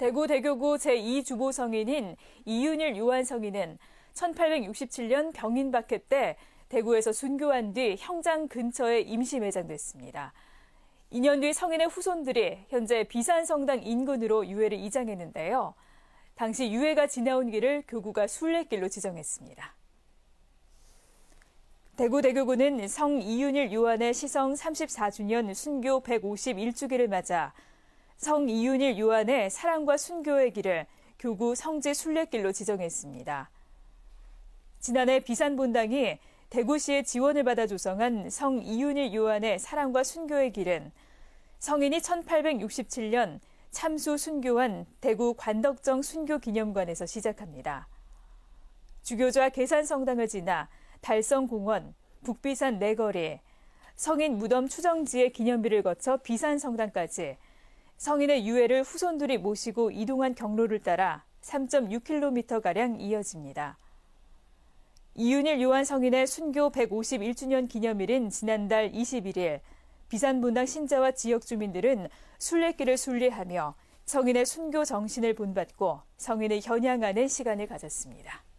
대구 대교구 제2주보 성인인 이윤일 요한 성인은 1867년 병인 박해 때 대구에서 순교한 뒤 형장 근처에 임시 매장됐습니다. 2년 뒤 성인의 후손들이 현재 비산성당 인근으로 유해를 이장했는데요. 당시 유해가 지나온 길을 교구가 순례길로 지정했습니다. 대구 대교구는 성 이윤일 요한의 시성 34주년 순교 151주기를 맞아 성 이윤일 요한의 사랑과 순교의 길을 교구 성지 순례길로 지정했습니다. 지난해 비산본당이 대구시의 지원을 받아 조성한 성 이윤일 요한의 사랑과 순교의 길은 성인이 1867년 참수 순교한 대구 관덕정 순교 기념관에서 시작합니다. 주교자 계산성당을 지나 달성공원, 북비산 내거리, 성인 무덤 추정지의 기념비를 거쳐 비산성당까지 성인의 유해를 후손들이 모시고 이동한 경로를 따라 3.6km가량 이어집니다. 이윤일 요한 성인의 순교 151주년 기념일인 지난달 21일 비산분당 신자와 지역 주민들은 순례길을 순례하며 성인의 순교 정신을 본받고 성인을 현양하는 시간을 가졌습니다.